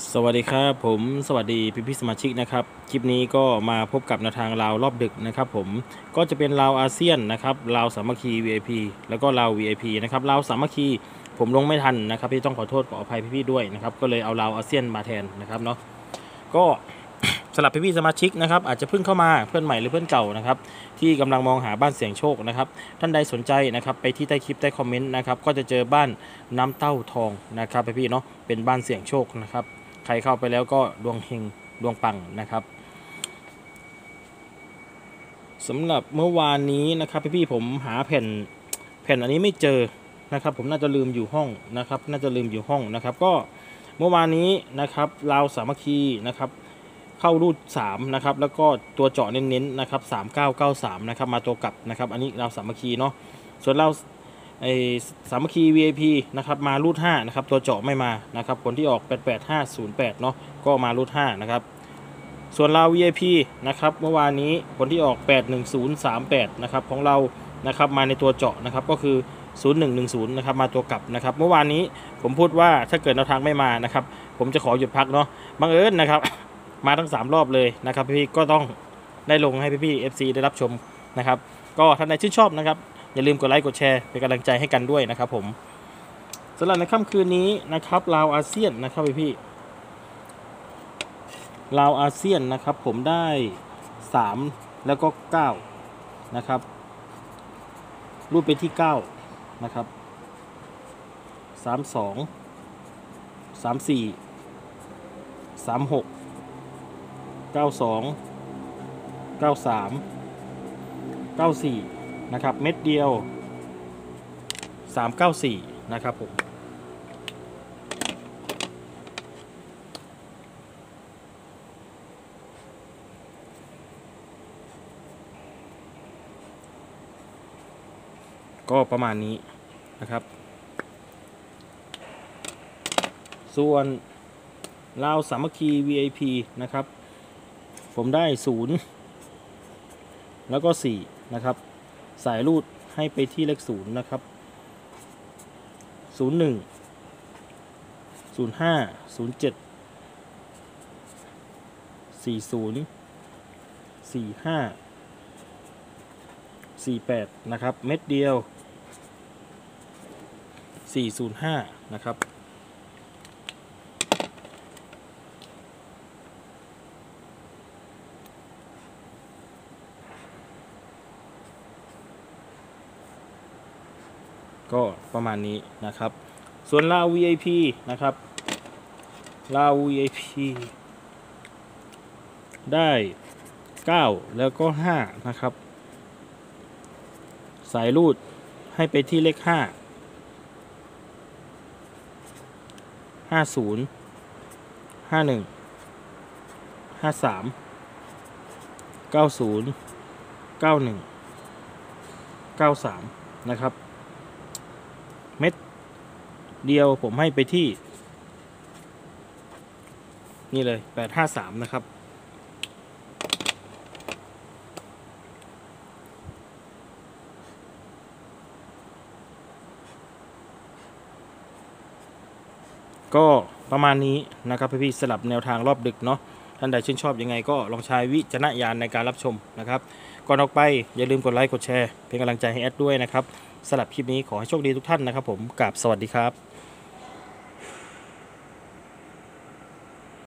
สวัสดีครับผมสวัสดีพี่พี่สมาชิกนะครับคลิปนี้ก็มาพบกับแนวทางลาวรอบดึกนะครับผมก็จะเป็นลาวอาเซียนนะครับลาวสามัคคี VIP แล้วก็ลาว VIP นะครับลาวสามัคคีผมลงไม่ทันนะครับพี่ต้องขอโทษขออภัยพี่ๆด้วยนะครับก็เลยเอาลาวอาเซียนมาแทนนะครับเนาะก็สำหรับพี่ๆสมาชิกนะครับอาจจะเพิ่งเข้ามาเพื่อนใหม่หรือเพื่อนเก่านะครับที่กำลังมองหาบ้านเสี่ยงโชคนะครับท่านใดสนใจนะครับไปที่ใต้คลิปใต้ comment นะครับก็จะเจอบ้านน้ำเต้าทองนะครับพี่ๆเนาะเป็นบ้านเสี่ยงโชคนะครับ ใครเข้าไปแล้วก็ดวงเฮงดวงปังนะครับสำหรับเมื่อวานนี้นะครับพี่ๆผมหาแผ่นแผ่นอันนี้ไม่เจอนะครับ ผมน่าจะลืมอยู่ห้องนะครับ น่าจะลืมอยู่ห้องนะครับ ก็เมื่อวานนี้นะครับลาวสามัคคีนะครับ เข้ารูด3นะครับแล้วก็ตัวเจาะเน้นๆนะครับ 3993 นะครับมาตัวกลับนะครับ อันนี้เราสามัคคีเนาะส่วนเรา ไอสามัคคี VIP นะครับมารูด5นะครับตัวเจาะไม่มานะครับผลที่ออก 88508 เนาะก็มารูด5นะครับส่วนเรา VIP นะครับเมื่อวานนี้ผลที่ออก 81038 นะครับของเรานะครับมาในตัวเจาะนะครับก็คือ 0110 นะครับมาตัวกลับนะครับ เมื่อวานนี้ผมพูดว่าถ้าเกิดแนวทางไม่มานะครับผมจะขอหยุดพักเนาะบังเอิญนะครับมาทั้ง 3 รอบเลยนะครับพี่ก็ต้องได้ลงให้พี่ๆ FC ได้รับชมนะครับก็ท่านใดชื่นชอบนะครับ อย่าลืมกดไลค์กดแชร์เป็นกำลังใจให้กันด้วยนะครับผมสำหรับในค่ำคืนนี้นะครับลาวอาเซียนนะครับพี่ๆลาวอาเซียนนะครับผมได้ 3 แล้วก็ 9 นะครับ รูปไปที่ 9 นะครับ 32 34 36 92 93 94 นะครับเม็ดเดียว 394 นะครับผมก็ประมาณนี้นะครับ ส่วนลาวสามัคคี VIP นะครับ ผมได้ศูนย์แล้วก็สี่นะครับ สายรูดให้ไปที่เลขศูนย์นะครับศูนย์หนึ่งศูนย์ห้าศูนย์เจ็ดสี่ศูนย์สี่ห้าสี่แปดนะครับ เม็ดเดียวสี่ศูนย์ห้านะครับ ก็ประมาณนี้นะครับ ส่วนลาว VIP นะครับลาว VIP ได้ 9 แล้วก็ 5 นะครับ สายรูดให้ไปที่เลข 5 50 51 53 90 91 93 นะครับ เม็ดเดียวผมให้ไปที่ นี่เลย 853 นะครับ ก็ประมาณนี้นะครับพี่ๆสลับแนวทางรอบดึกเนาะท่านใดชื่นชอบยังไงก็ลองใช้วิจารณญาณในการรับชมนะครับ ก่อนออกไปอย่าลืมกดไลค์กดแชร์เป็นกำลังใจให้แอดด้วยนะครับสลับคลิปนี้ขอให้โชคดีทุกท่านนะครับผมกราบสวัสดีครับ